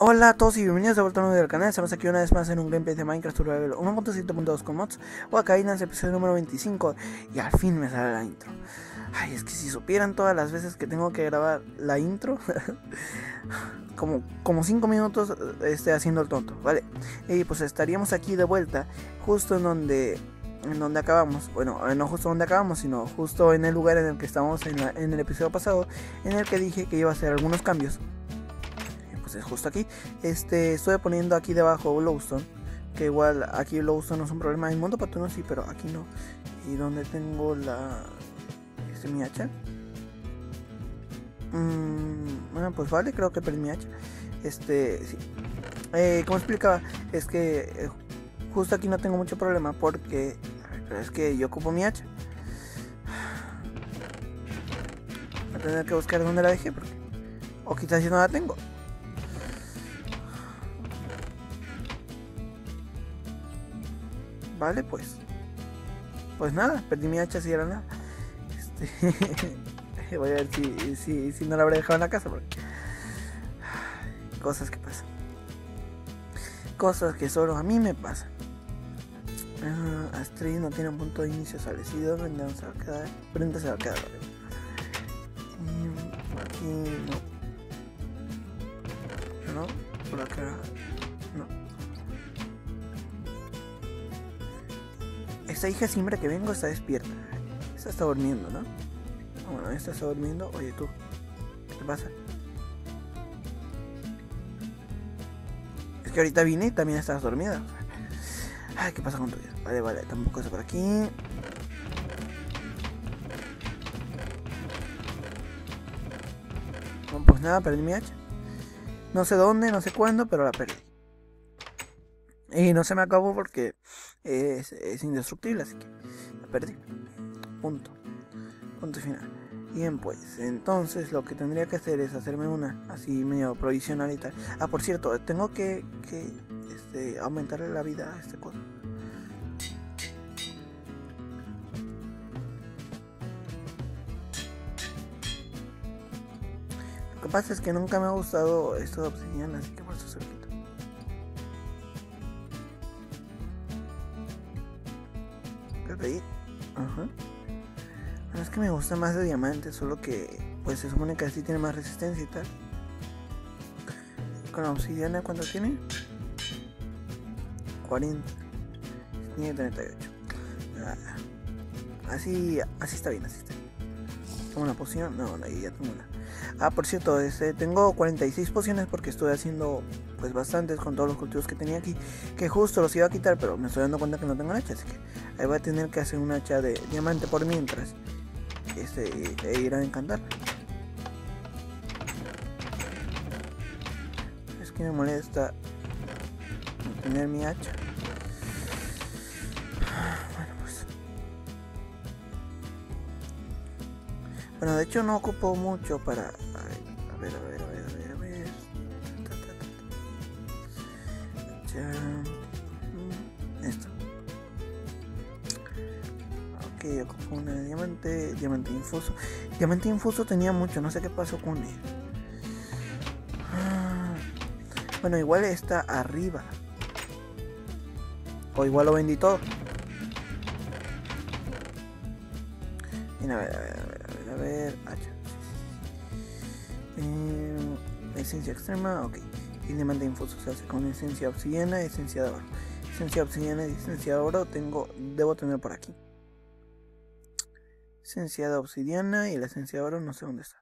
Hola a todos y bienvenidos de vuelta a un canal, estamos aquí una vez más en un gameplay de Minecraft Survival 1.7.2 con mods. O acá en el episodio número 25 y al fin me sale la intro. Ay, es que si supieran todas las veces que tengo que grabar la intro Como, como 5 minutos esté haciendo el tonto, ¿vale? Y pues estaríamos aquí de vuelta justo en donde en donde acabamos, bueno, no justo donde acabamos, sino justo en el lugar en el que estábamos en, en el episodio pasado En el que dije que iba a hacer algunos cambios pues es justo aquí. Este, estoy poniendo aquí debajo Glowstone. Que igual aquí Glowstone no es un problema. En Mundo Patuno sí, pero aquí no. Y donde tengo la. Este mi hacha. Mm, bueno, pues vale, creo que perdí mi hacha. Este, sí. Eh, como explicaba, es que eh, justo aquí no tengo mucho problema porque es que yo ocupo mi hacha. Voy a tener que buscar dónde la dejé porque o quizás si no la tengo. Vale, pues. Pues nada, perdí mi hacha si era nada. Este, voy a ver si, si, si, no la habré dejado en la casa. Porque... Cosas que pasan. Cosas que solo a mí me pasan. Ah, Astrid no tiene un punto de inicio establecido. Brenda se va a quedar. Brenda se va a quedar. Hija siempre que vengo está despierta. Esta está durmiendo, ¿no? Ah, bueno, esta está durmiendo. Oye, tú, ¿qué te pasa? Es que ahorita vine y también estás dormida. Ay, ¿qué pasa con tu vida? Vale, vale, tampoco está por aquí. Bueno, pues nada, perdí mi hacha. No sé dónde, no sé cuándo, pero la perdí. Y no se me acabó porque es, indestructible, así que la perdí. Punto. Punto final. Bien, pues entonces lo que tendría que hacer es hacerme una así medio provisional y tal. Ah, por cierto, tengo que, que este, aumentarle la vida a este cosa. Lo que pasa es que nunca me ha gustado esto de obsidiana, así que por eso se Ajá. es que me gusta más de diamante, solo que pues se supone que así tiene más resistencia y tal. Con la obsidiana, ¿cuánto tiene? 40. Tiene 38. Ah, así, así está bien, así está bien. ¿Tengo una poción? No, ahí ya tengo una. Ah, por cierto, este, tengo 46 pociones porque estoy haciendo pues bastantes con todos los cultivos que tenía aquí. Que justo los iba a quitar, pero me estoy dando cuenta que no tengo hacha, así que ahí voy a tener que hacer un hacha de diamante por mientras. Este, e ir a encantar. Es que me molesta tener mi hacha. Bueno, pues. Bueno, de hecho no ocupo mucho para a ver, a ver, diamante, diamante infuso. Diamante infuso tenía mucho, no sé qué pasó con él. Ah, bueno, igual está arriba. O igual lo vendí todo. a ver, a ver, a ver, a ver, a ver. Eh, esencia extrema, ok. Y diamante infuso se hace con esencia obsidiana, esencia de oro. Esencia obsidiana y esencia de oro tengo, debo tener por aquí. Esencia de obsidiana y la de oro no sé dónde está.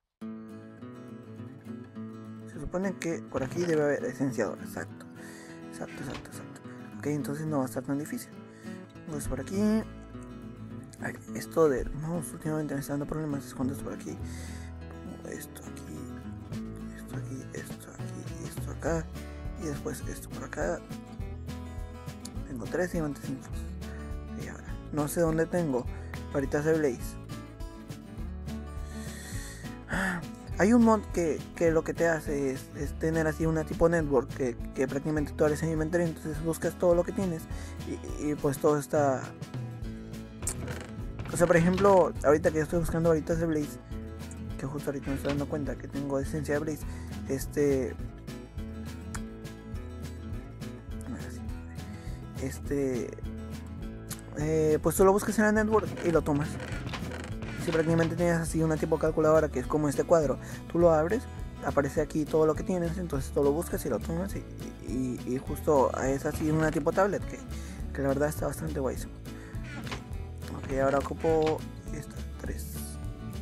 Se supone que por aquí debe haber oro, exacto. Exacto, exacto, exacto. Ok, entonces no va a estar tan difícil. Entonces por aquí. esto de mouse últimamente me está dando problemas. Es cuando por aquí. esto aquí aquí, esto aquí, esto acá. Y después esto por acá. Tengo tres diamantes infusos. Y ahora, no sé dónde tengo varitas de Blaze. Hay un mod que, que lo que te hace es, tener así una tipo network que, que prácticamente tú eres en inventario, entonces buscas todo lo que tienes y, y pues todo está... O sea, por ejemplo, ahorita que yo estoy buscando ahorita de Blaze, que justo ahorita me estoy dando cuenta que tengo esencia de Blaze, este... Este... Eh, pues tú lo buscas en la network y lo tomas si prácticamente tienes así una tipo calculadora que es como este cuadro tú lo abres aparece aquí todo lo que tienes entonces tú lo buscas y lo tomas y, justo es así una tipo tablet que, que la verdad está bastante guay. Ok ahora ocupo esto tres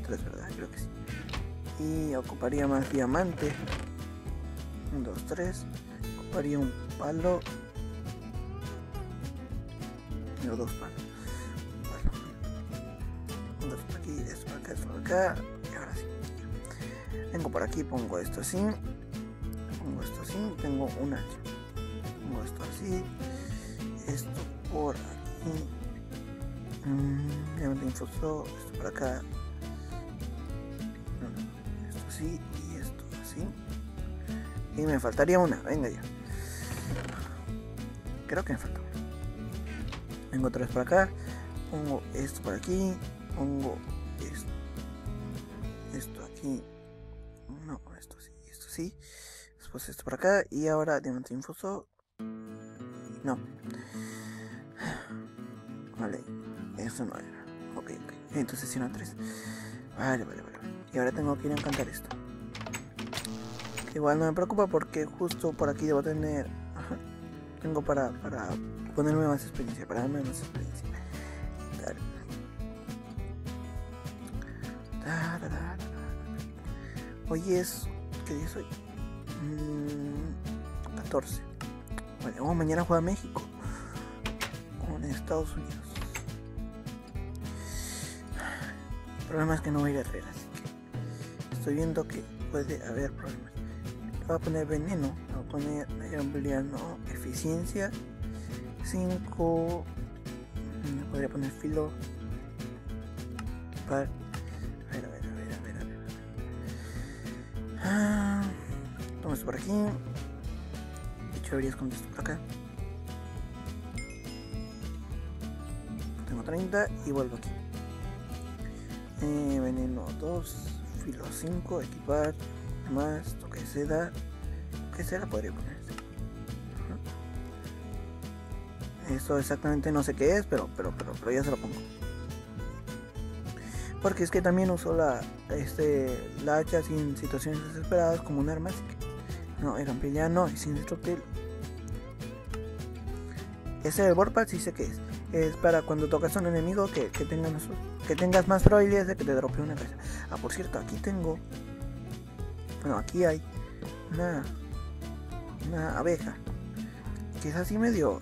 tres verdad creo que sí. Y ocuparía más diamante. 1, 2, 3 ocuparía un palo. No, dos palos acá, y ahora sí vengo por aquí, pongo esto así pongo esto así, tengo un hacha pongo esto así esto por aquí mmm, ya me infuso esto por acá esto así y esto así y me faltaría una, venga ya. Creo que me falta una. Tengo tres por acá. Pongo esto por aquí. Pongo esto. Aquí. No, esto sí, esto sí. Después esto por acá. Y ahora diamante infuso. No. Vale. Eso no era. Ok, ok. Entonces si no tres. Vale, vale, vale. Y ahora tengo que ir a encantar esto. Igual no me preocupa porque justo por aquí debo tener... tengo para, para ponerme más experiencia, para darme más experiencia. Hoy es... ¿Qué día es hoy? 14. Vale, oh, mañana juega México. Con Estados Unidos. El problema es que no voy a ir a Herrera, así que estoy viendo que puede haber problemas voy a poner veneno, voy a poner ampliano, eficiencia 5, podría poner filo para, Ah, esto por aquí, hecho debería esconder esto por acá. Tengo 30 y vuelvo aquí. Eh, veneno 2, filo 5, equipar más toque de seda. Que seda podría poner. Esto exactamente no sé qué es pero pero pero pero ya se lo pongo porque es que también uso la este la hacha sin situaciones desesperadas como un arma así que no el ya no es indestructible ese del Warpath sé qué es. Es para cuando tocas a un enemigo que, que, tengas, que tengas más probabilidades de que te drope una cabeza. Ah por cierto aquí tengo bueno, aquí hay una, una abeja. Que es así medio,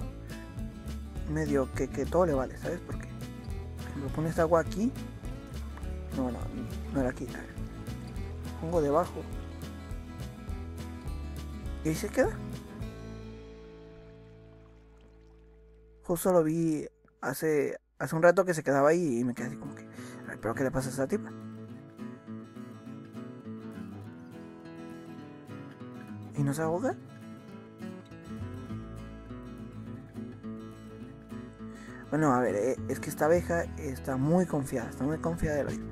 medio que, que todo le vale, ¿sabes? Porque, por ejemplo, pones agua aquí, no, no, no era aquí, pongo debajo y ahí se queda. Justo lo vi hace, hace un rato que se quedaba ahí y me quedé así como que, pero ¿qué le pasa a esa tipa? ¿Y no se ahoga? Bueno, a ver, eh, es que esta abeja está muy confiada, está muy confiada de la.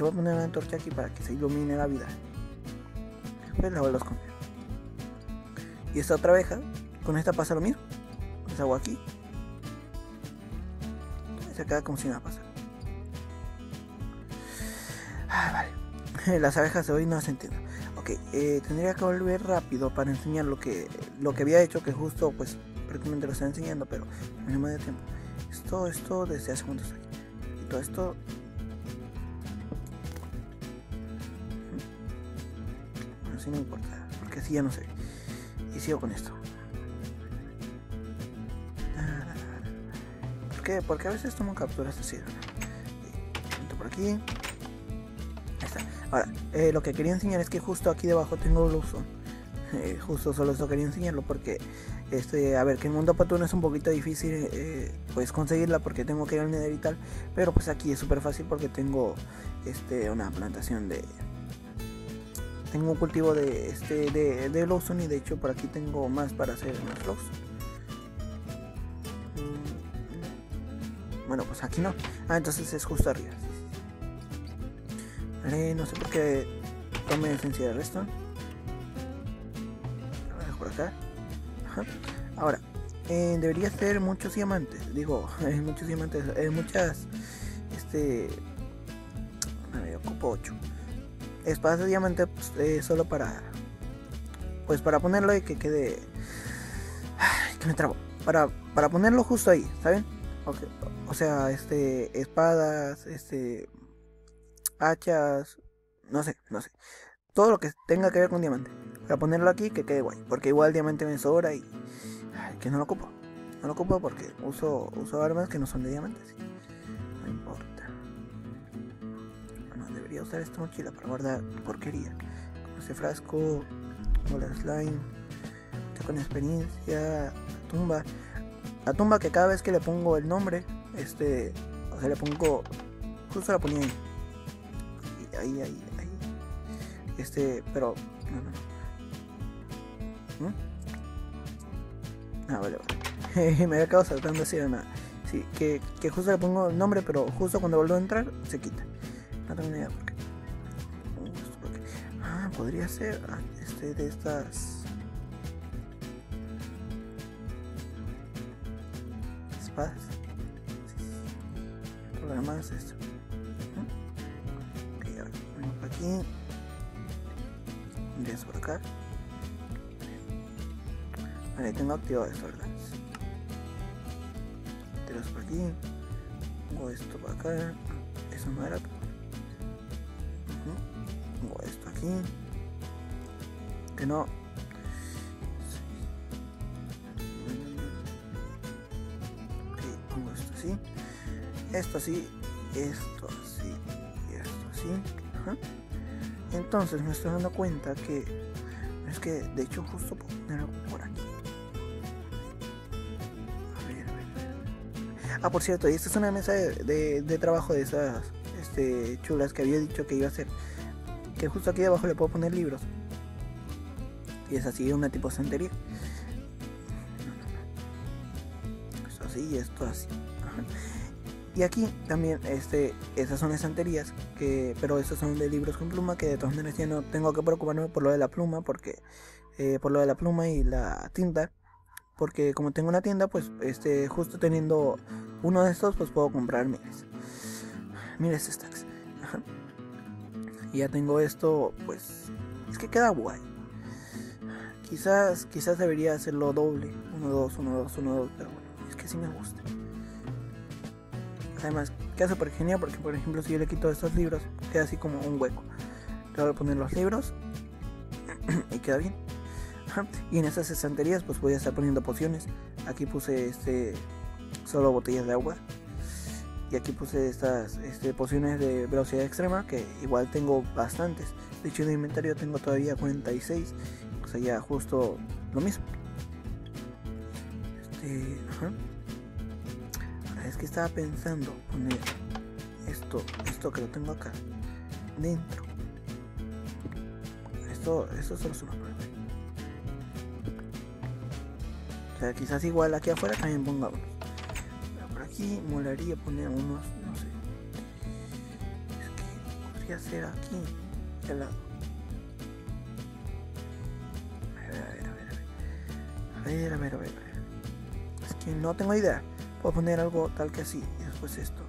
Voy a poner una antorcha aquí para que se ilumine la vida. Después la vuelvo a esconder. Y esta otra abeja, con esta pasa lo mismo. Esa agua aquí. Se queda como si nada pasara. Ah, vale. Las abejas de hoy no se entienden. Ok, eh, tendría que volver rápido para enseñar lo que, lo que había hecho, que justo pues prácticamente lo está enseñando, pero no me dio tiempo. Esto, esto desde hace cuántos años. Y todo esto... sí no importa, porque así ya no sé. Y sigo con esto. ¿Por qué? Porque a veces tomo capturas así. Por aquí. Ahora, eh, lo que quería enseñar es que justo aquí debajo tengo Bluezone. Eh, justo solo eso quería enseñarlo porque, este, a ver, que en Mundo Patuna es un poquito difícil eh, pues conseguirla porque tengo que ir al Nether y tal. Pero pues aquí es súper fácil porque tengo este, una plantación de... Tengo un cultivo de, este, de, de y de hecho por aquí tengo más para hacer más logs. Mm, bueno, pues aquí no. Ah, entonces es justo arriba no sé por qué tome esencia de dejo por acá. Ahora, eh, debería ser muchos diamantes. Digo, muchos diamantes, eh, muchas. Este. Ver, ocupo 8. Espadas de diamante pues, eh, solo para. Pues para ponerlo y que quede. Ay, que me trabo. Para, para ponerlo justo ahí, ¿saben? O sea, este. Espadas, este. Hachas. No sé, no sé. Todo lo que tenga que ver con diamante. Para ponerlo aquí que quede guay. Porque igual diamante me sobra y que no lo ocupo. No lo ocupo porque uso, uso armas que no son de diamantes. Usar esta mochila para guardar porquería. Como este frasco, bola slime, con experiencia, la tumba. La tumba que cada vez que le pongo el nombre, este, o sea, le pongo, justo la ponía ahí. Ahí, ahí, ahí. Este, pero, no, no. ¿Mm? Ah, vale, vale. me había quedado saltando así de nada. Sí, que, que, justo le pongo el nombre, pero justo cuando vuelvo a entrar se quita. No tengo ni idea por podría ser ah, este de estas espadas. Es esto. Ok, ahora vengo por aquí. Por acá. Vale, tengo activado esto, ¿verdad? Tiras por aquí. Pongo esto por acá. Eso no era. Así. Esto así. Y esto así. Entonces me estoy dando cuenta que es que de hecho justo puedo poner algo por aquí. Ah, por cierto, esta es una mesa de, trabajo de esas este, chulas que había dicho que iba a hacer. Que justo aquí abajo le puedo poner libros. Y es así, una tipo santería. Esto así y esto así. Y aquí también, este, esas son estanterías, que, pero estos son de libros con pluma, que de todas maneras ya no tengo que preocuparme por lo de la pluma, porque eh, por lo de la pluma y la tinta, porque como tengo una tienda, pues este, justo teniendo uno de estos, pues puedo comprar miles. Miles stacks. Y ya tengo esto, pues es que queda guay. Quizás, quizás debería hacerlo doble. 1, 2, 1, 2, 1, 2, pero bueno, es que sí me gusta. Además, queda súper genial porque, por ejemplo, si yo le quito estos libros, queda así como un hueco. Le voy poner los libros y queda bien. Y en esas estanterías pues voy a estar poniendo pociones. Aquí puse este solo botellas de agua. Y aquí puse estas este, pociones de velocidad extrema que igual tengo bastantes. De hecho en el inventario tengo todavía 46. O sea ya justo lo mismo. Este, Ahora es que estaba pensando poner esto, esto que lo tengo acá dentro. Esto, esto solo es prueba. O sea, quizás igual aquí afuera también ponga unos. Pero por aquí molaría poner unos, no sé. Es que podría ser aquí, al lado. A ver, a ver. A ver, a ver, a ver, a ver. Es que no tengo idea. Puedo poner algo tal que así y después esto.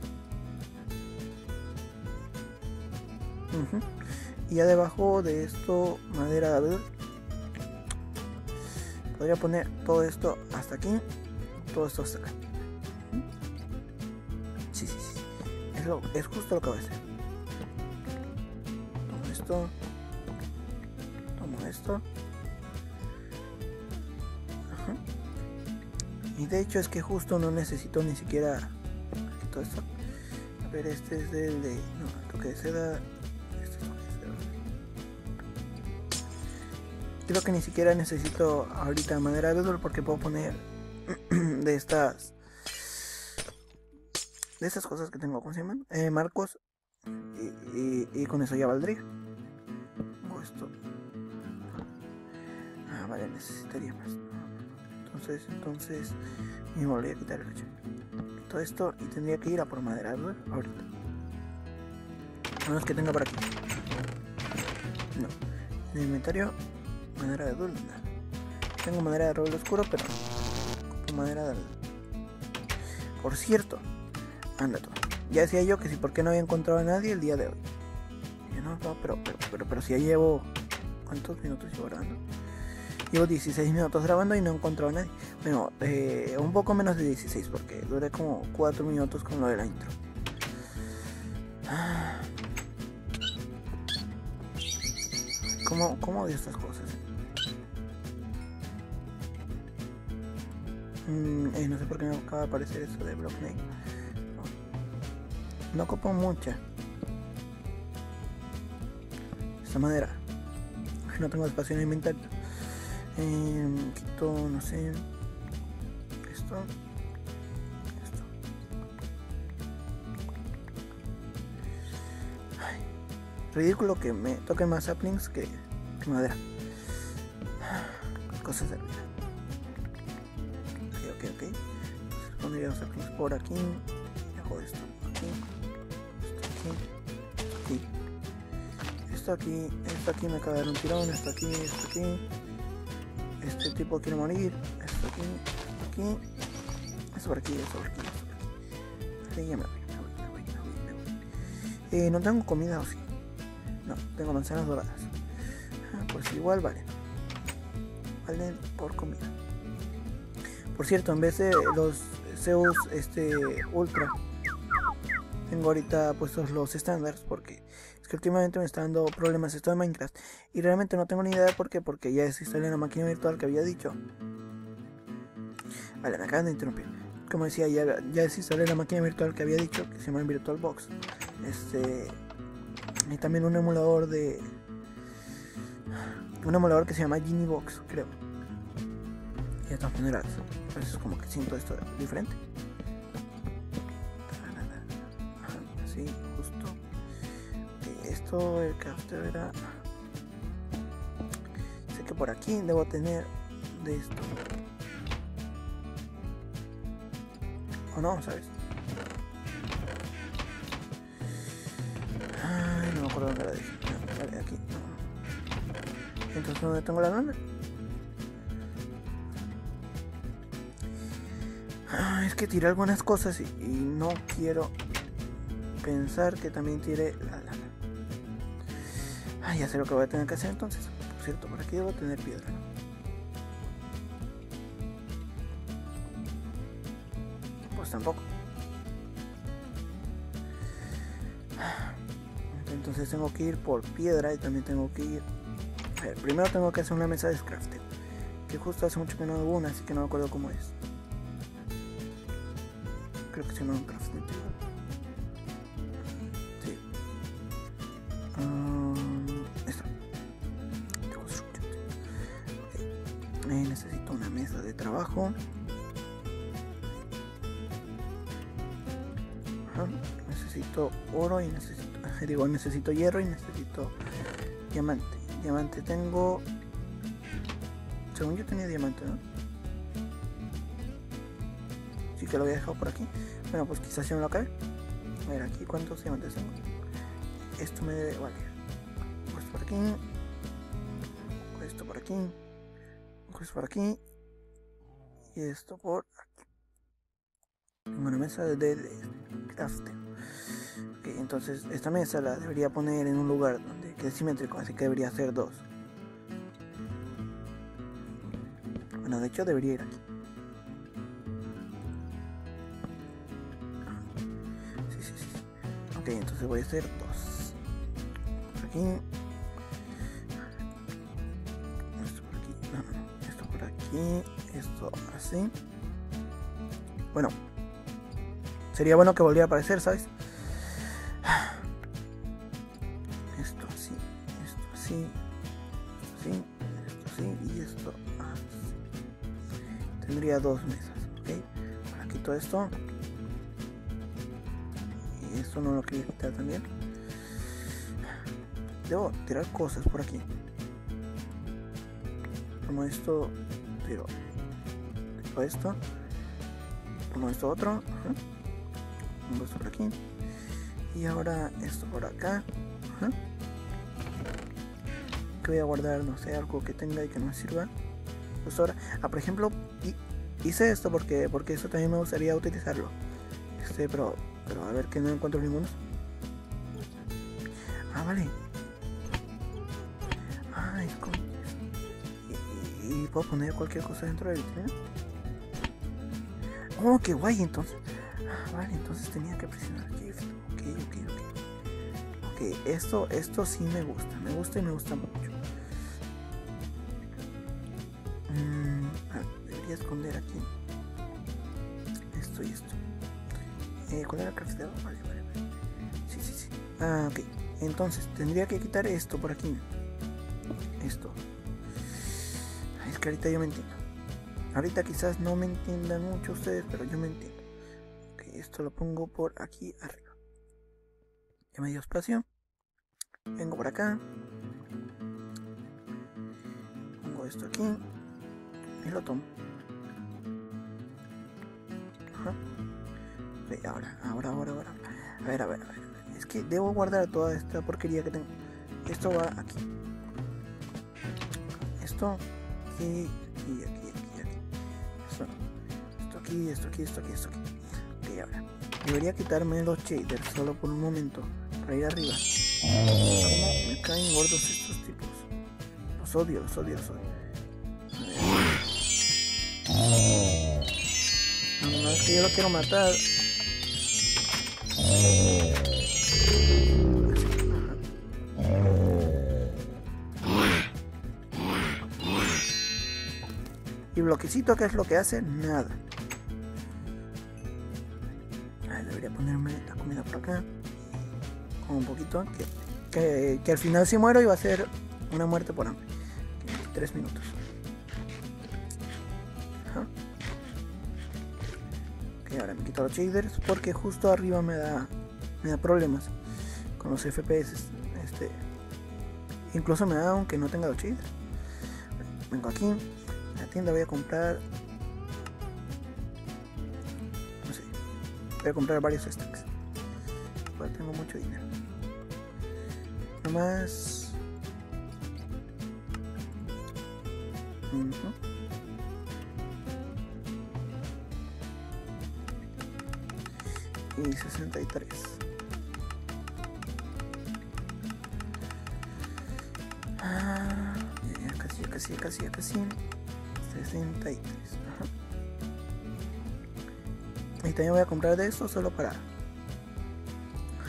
Y ya debajo de esto, madera de abedul podría poner todo esto hasta aquí, todo esto hasta acá. Sí, sí, sí. Es, lo, es justo lo que voy a hacer. Tomo esto. Y de hecho es que justo no necesito ni siquiera todo esto. A ver, este es el de... No, toque de seda. creo que ni siquiera necesito ahorita madera de porque puedo poner de estas de estas cosas que tengo ¿cómo se llaman? Eh, marcos y, con eso ya valdría o esto ah vale necesitaría más entonces entonces me volvería a quitar el hecho todo esto y tendría que ir a por madera de ahorita a menos que tenga por aquí no en el inventario madera de dulce. Tengo madera de roble oscuro, pero madera del... Por cierto, anda tú. Ya decía yo que si por qué no había encontrado a nadie el día de hoy. Yo no, no, pero, pero, pero, pero si ya llevo... ¿Cuántos minutos llevo grabando? Llevo 16 minutos grabando y no encontrado a nadie. Bueno, eh, un poco menos de 16 porque duré como 4 minutos con lo de la intro. ¿Cómo, cómo odio estas cosas? Mm, eh, no sé por qué me acaba de aparecer eso de Blockname. No, no ocupo mucha. Esta madera. No tengo espacio en el inventario. Eh, quito, no sé. Esto. Esto. Ay, ridículo que me toquen más saplings que, que madera. Cosas de vida. Ok, ok, ok. Entonces pondría los saplings por aquí. Dejo esto aquí. Esto aquí. Esto aquí. Esto aquí me acaba de dar un tirón. Esto aquí. Esto aquí. Tipo quiere morir. Esto aquí. Aquí. Esto por aquí. Esto por aquí. Esto por aquí. Me voy. Me me voy. Eh, no tengo comida o sí. No, tengo manzanas doradas. Ah, pues igual vale. Valen por comida. Por cierto, en vez de los Zeus este, Ultra, tengo ahorita puestos los estándares porque que últimamente me está dando problemas esto de Minecraft. Y realmente no tengo ni idea por qué, porque ya desinstalé la máquina virtual que había dicho. Vale, me acaban de interrumpir. Como decía, ya, ya desinstalé la máquina virtual que había dicho, que se llama VirtualBox. Este. Y también un emulador de. Un emulador que se llama Geniebox, creo. Y de todas maneras, pues es como que siento esto diferente. El crafter era. Sé que por aquí debo tener de esto. O no, ¿sabes? Ay, no me acuerdo dónde la dije. Vale, aquí. No. Entonces, ¿dónde tengo la lana? Es que tiré algunas cosas y, no quiero pensar que también tiré la. Ah, ya sé lo que voy a tener que hacer entonces. Por cierto, por aquí debo tener piedra. Pues tampoco. Entonces tengo que ir por piedra y también tengo que ir... A ver, primero tengo que hacer una mesa de crafting. Que justo hace mucho que no hago una, así que no me acuerdo cómo es. Creo que se llama un Necesito oro y necesito, digo, necesito hierro y necesito diamante. Diamante tengo, según yo tenía diamante, ¿no? Sí que lo había dejado por aquí. Bueno, pues quizás se me lo acabe. A ver, aquí cuántos diamantes tengo. Esto me debe valer. Pues por aquí. Esto por aquí. Esto por aquí. Y esto por aquí. Tengo una mesa de, de, de crafting. Ok, entonces esta mesa la debería poner en un lugar donde quede simétrico, así que debería ser dos. Bueno, de hecho debería ir aquí. Sí, sí, sí. Ok, entonces voy a hacer dos. Por aquí. Esto por aquí. No, no, no. Esto por aquí. Esto así. Bueno. Sería bueno que volviera a aparecer, ¿sabes? Esto así, esto así, esto así, esto así y esto así. Tendría dos mesas, ¿ok? Ahora quito esto. Y esto no lo quería quitar también. Debo tirar cosas por aquí. Como esto, tiro, tiro esto. Como esto otro. Ajá. Esto por aquí. Y ahora esto por acá. Que voy a guardar, no sé, algo que tenga y que no sirva. Pues ahora, ah, por ejemplo, hice esto porque porque eso también me gustaría utilizarlo. Este, pero, pero a ver que no encuentro ninguno. Ah, vale. Ah, es y, puedo poner cualquier cosa dentro de la vitrina. Oh, qué guay, entonces. Vale, entonces tenía que presionar. Ok, ok, ok. Ok, esto, esto sí me gusta. Me gusta y me gusta mucho. Mm, ah, debería esconder aquí. Esto y esto. Eh, ¿Cuál era el crafteo? Vale, vale, vale. Sí, sí, sí. Ah, ok. Entonces, tendría que quitar esto por aquí. Esto. Es que ahorita yo me entiendo. Ahorita quizás no me entiendan mucho ustedes, pero yo me entiendo. Esto lo pongo por aquí arriba. Ya me dio espacio. Vengo por acá. Pongo esto aquí. Y lo tomo. Ajá. Ahora, ahora, ahora, ahora. A ver, a ver, a ver. Es que debo guardar toda esta porquería que tengo. Esto va aquí. Esto aquí, aquí, aquí, aquí. Esto, esto aquí, esto aquí, esto aquí, esto aquí. Debería quitarme los shaders solo por un momento. Para ir arriba. ¿Cómo me caen gordos estos tipos? Los odio, los odio, los odio. No, es que yo lo quiero matar. Y bloquecito, ¿qué es lo que hace? Nada. Acá. Con un poquito. Que, que, al final si muero iba a ser una muerte por hambre. Tres minutos. Ajá. Ahora me quito los shaders porque justo arriba me da, me da problemas con los FPS. Este, incluso me da aunque no tenga los shaders. Vengo aquí la tienda voy a comprar voy a comprar varios stacks tengo mucho dinero nomás uh -huh. y 63 ah, casi casi casi ya casi 63. Ajá. Y también voy a comprar de esto solo para.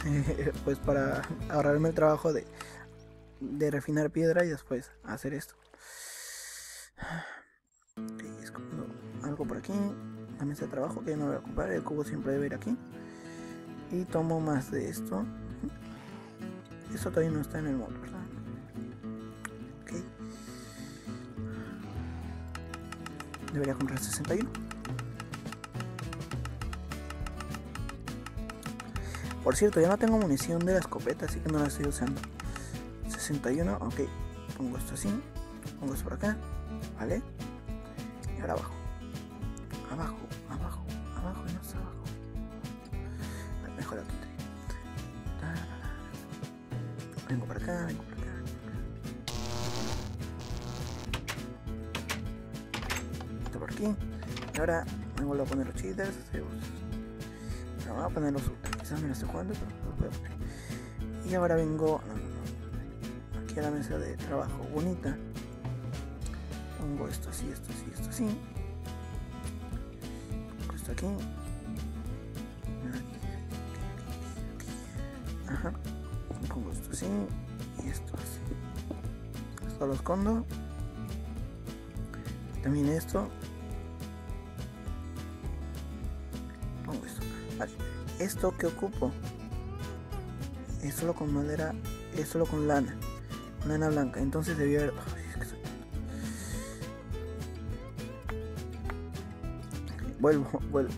pues para ahorrarme el trabajo de, de refinar piedra y después hacer esto. Algo por aquí. La mesa de trabajo que no voy a ocupar. El cubo siempre debe ir aquí. Y tomo más de esto. Esto todavía no está en el mod, ¿verdad? debería comprar 61 por cierto ya no tengo munición de la escopeta así que no la estoy usando. 61 ok. Pongo esto así pongo esto por acá vale y ahora abajo. Abajo abajo abajo y no está abajo. Mejor la tontería vengo por acá vengo por acá. Por aquí. Y ahora me vuelvo a poner los cheaters. Voy a poner los Quizás estoy jugando, pero poner. Y ahora vengo no, no, no. aquí a la mesa de trabajo bonita. Pongo esto así, esto así, esto así. Pongo esto aquí. Ajá. Pongo esto así y esto así. Esto lo escondo. También esto esto que ocupo es solo con madera, es solo con lana, lana blanca. Entonces debía haber. Vuelvo, vuelvo.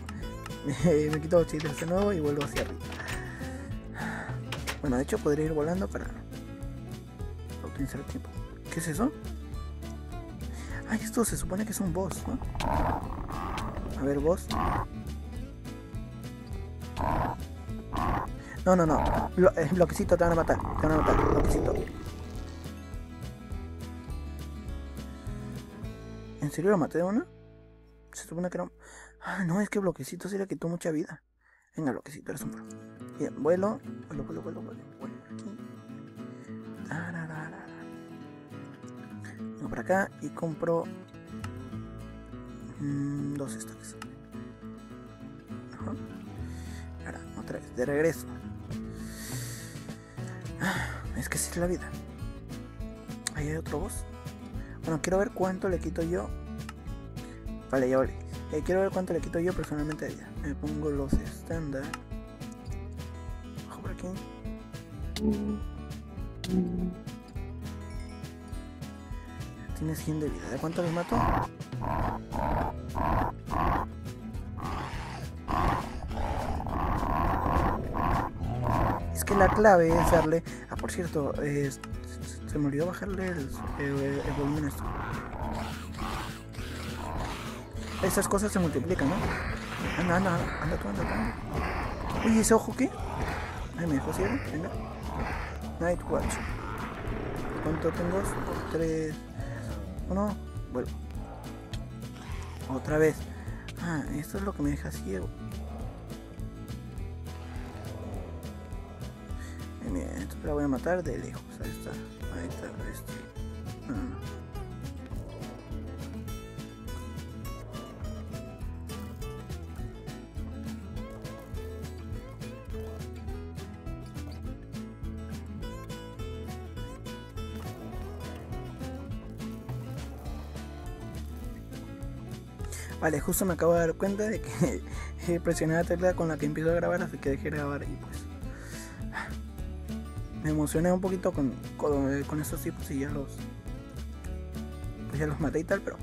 Me quito los chistes de nuevo y vuelvo hacia arriba. Bueno, de hecho podría ir volando para utilizar el tiempo. ¿Qué es eso? Ay, esto se supone que es un boss, ¿no? A ver, boss. No, no, no. Blo eh, bloquecito, te van a matar. Te van a matar. Bloquecito. ¿En serio lo maté de una? Se supone que era... Ah, no, es que bloquecito sí le quitó mucha vida. Venga, bloquecito, eres un pro. Bien, vuelo, vuelo, vuelo, vuelo, vuelo, vuelo aquí. Vengo para acá y compro mm, dos stacks. Ajá. Ahora, otra vez, de regreso. Es que así es la vida. Ahí hay otro boss. Bueno, quiero ver cuánto le quito yo. Vale, ya vale. Eh, quiero ver cuánto le quito yo personalmente a ella. Me pongo los estándar. Bajo por aquí. Tiene 100 de vida. ¿De cuánto les mato? La clave es darle. Ah, por cierto, eh, se me olvidó bajarle el, el volumen esto. Esas cosas se multiplican, ¿no? Anda, anda, anda tú, anda anda. Uy, ¿ese ojo qué? Me dejó ciego. Venga. Night Watch. ¿Cuánto tengo? Tres. Uno. Vuelvo. Otra vez. Ah, esto es lo que me deja ciego. La voy a matar de lejos. Ahí está. Ahí está. Este. Vale, justo me acabo de dar cuenta de que presioné la tecla con la que empiezo a grabar, así que dejé de grabar y pues me emocioné un poquito con, con, con estos tipos y ya los pues ya los maté y tal, pero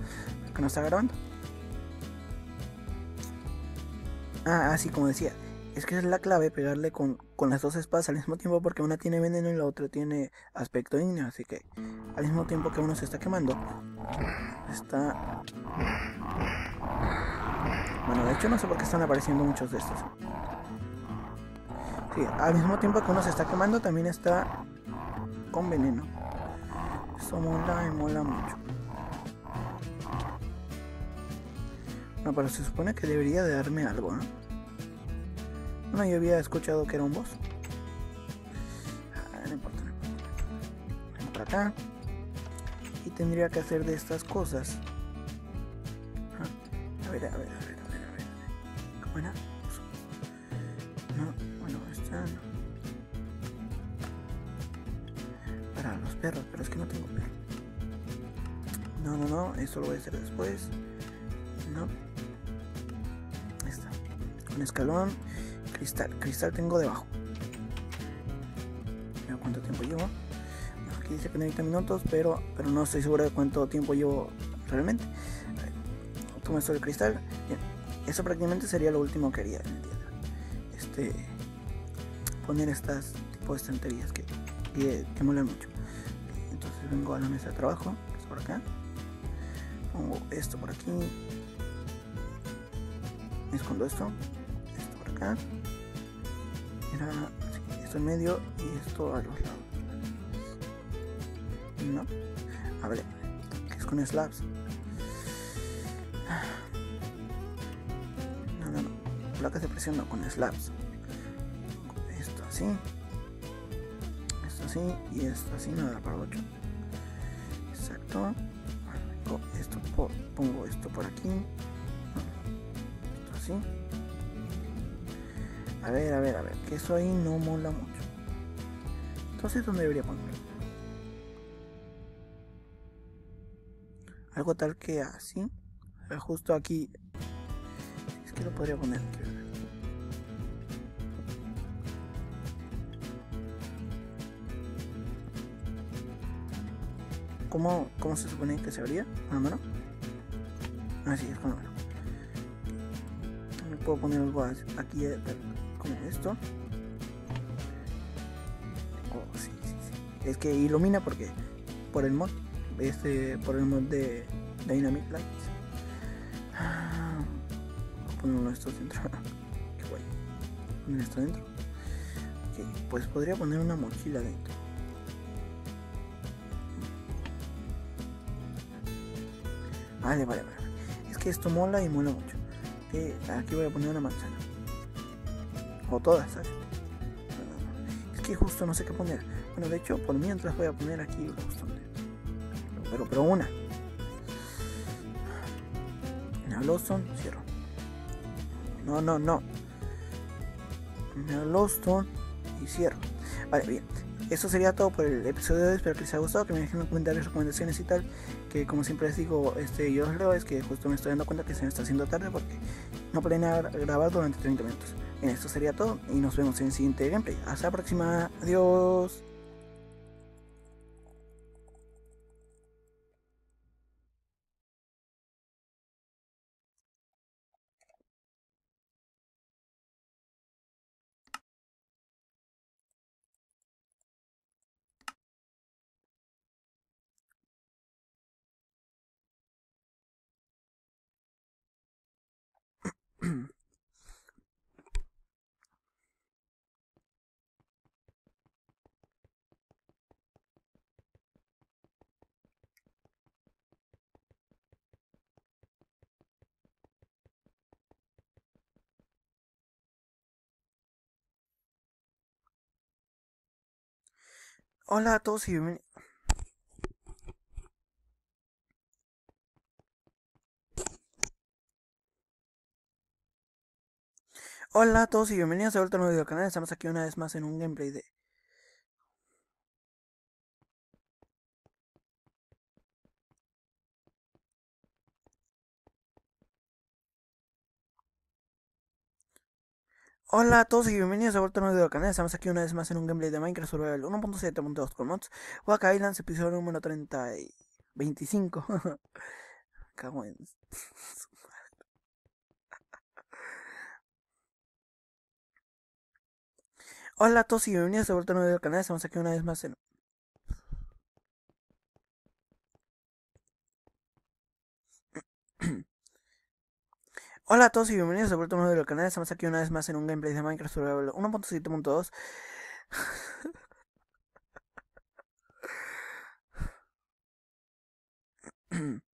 que no está grabando. Ah, así como decía, es que es la clave pegarle con, con las dos espadas al mismo tiempo porque una tiene veneno y la otra tiene aspecto ígneo, así que al mismo tiempo que uno se está quemando, está bueno, de hecho no sé por qué están apareciendo muchos de estos. Al mismo tiempo que uno se está quemando, también está con veneno. Eso mola y mola mucho. No, pero se supone que debería de darme algo, ¿no? No, yo había escuchado que era un boss. Ah, no importa, no importa. Acá. Y tendría que hacer de estas cosas. Ah, a ver, a ver, eso lo voy a hacer después. No. Esta. Un escalón. Cristal. Cristal tengo debajo. Mira cuánto tiempo llevo. Aquí dice que 90 minutos, pero, pero no estoy seguro de cuánto tiempo llevo realmente. Tomo esto del cristal. Eso prácticamente sería lo último que haría en el día. Este. Poner estas tipo de estanterías que, que, que molan mucho. Entonces vengo a la mesa de trabajo, que es por acá. Esto por aquí. Escondo esto. Esto por acá. Era esto en medio y esto a los lados. No. A ver, es con slabs. No, no, no. Placas de presión no, con slabs. Esto así. Esto así y esto así me da para 8. Aquí. Así. A ver, a ver, a ver, que eso ahí no mola mucho. Entonces, ¿dónde debería ponerlo? Algo tal que así. Justo aquí. Es que lo podría poner. ¿Cómo, ¿Cómo se supone que se abría? ¿Con la mano? Así es. Me puedo poner algo aquí como esto. Oh, sí, sí, sí. Es que ilumina porque por el mod, este, por el mod de Dynamic Lights. Ah, voy a poner uno dentro. Qué guay. Poner esto dentro. Okay, pues podría poner una mochila dentro. Vale, vale, vale. Que esto mola y mola mucho. Eh, aquí voy a poner una manzana. O todas. Es que justo no sé qué poner. Bueno, de hecho, por mientras voy a poner aquí justo. Pero, pero una. Lawson, cierro. No, no, no. Lawson y cierro. Vale, bien. Eso sería todo por el episodio de hoy. Espero que les haya gustado, que me dejen comentarios, recomendaciones y tal. Que como siempre les digo, este, yo os leo, es que justo me estoy dando cuenta que se me está haciendo tarde porque no planeaba grabar durante 30 minutos. Bien, esto sería todo y nos vemos en el siguiente gameplay. Hasta la próxima. Adiós. Hola a todos y bienvenidos. Hola a todos y bienvenidos a vuelta a nuevo video canal. Estamos aquí una vez más en un gameplay de Hola a todos y bienvenidos a vuelta a nuevo video canal. Estamos aquí una vez más en un gameplay de Minecraft Survival 1.7.2 con mods. Waka Islands, episodio número 30 y 25. Cago en... Hola a todos y bienvenidos de vuelta a un nuevo canal. Estamos aquí una vez más en. Hola a todos y bienvenidos de vuelta a un nuevo canal. Estamos aquí una vez más en un gameplay de Minecraft Survival 1.7.2.